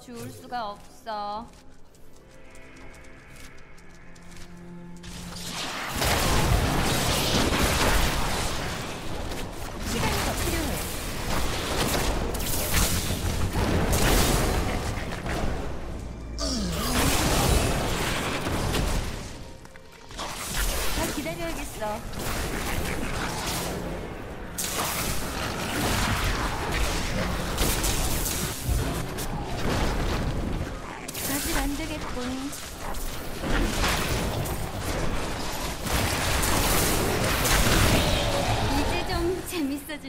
주울 수가 없어. 기다려야겠어.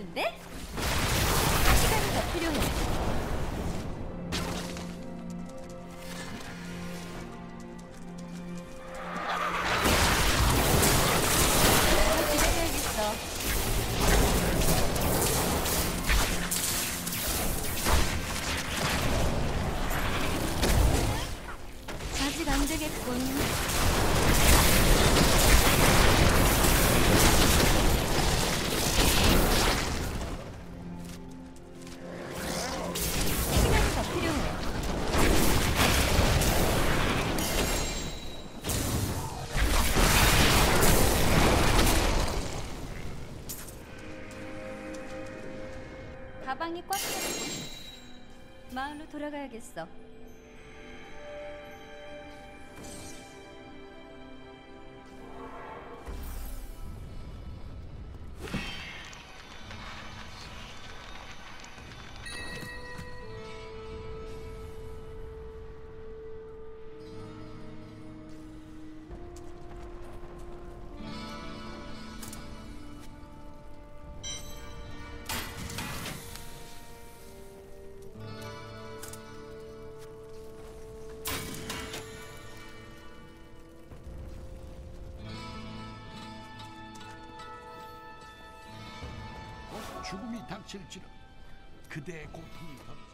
재밌어지는데? 시간이 더 필요해. 안 되겠군. 가방이 꽉 찼고 마을로 돌아가야겠어. 죽음이 닥칠지라. 그대의 고통이 더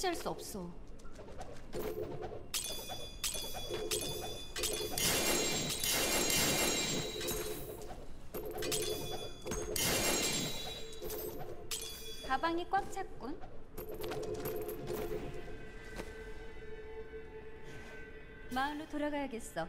더 소지할 수 없어. 가방이 꽉 찼군. 마을로 돌아가야겠어.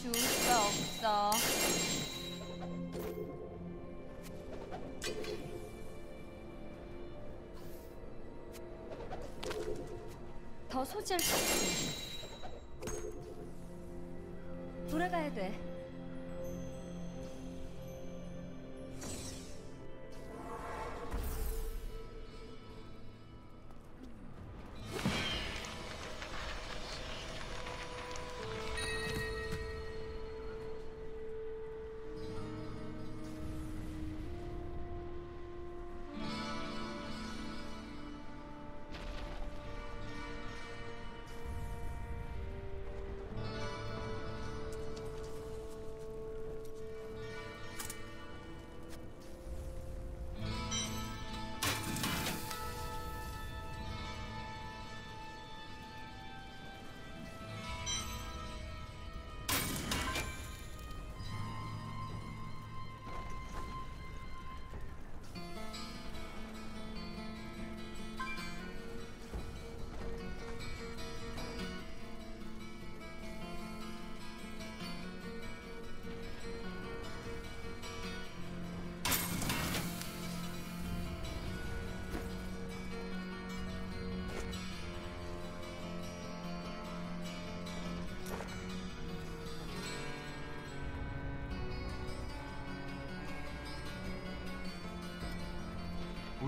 줄 수 없어. 더 소지할 수 없어. 돌아가야 돼.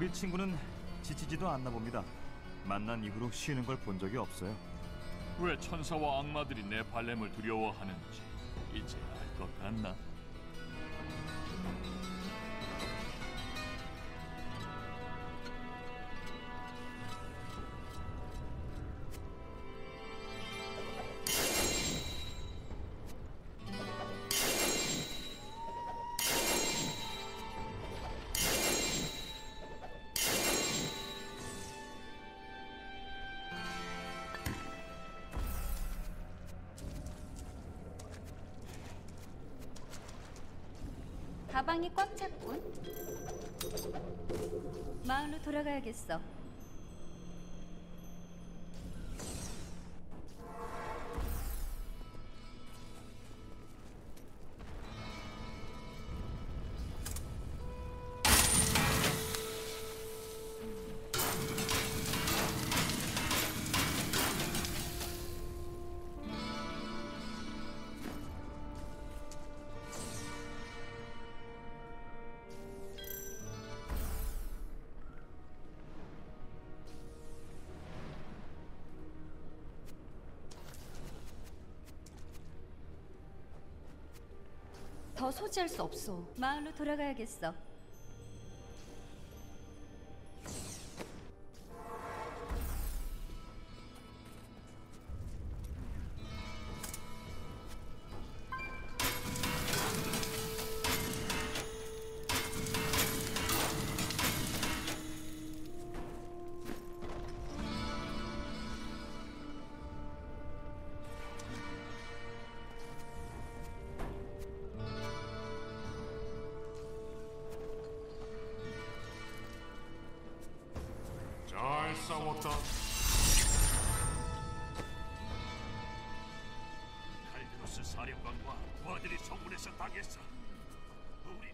우리 친구는 지치지도 않나 봅니다. 만난 이후로 쉬는 걸 본 적이 없어요. 왜 천사와 악마들이 내 발렘을 두려워하는지 이제 알 것 같나? 가방이 꽉 찼군. 마을로 돌아가야겠어. 소지할 수 없어. 마을로 돌아가야겠어. 없다. 칼디로스 사령관과 부하들이 성문에서 당했어. 우리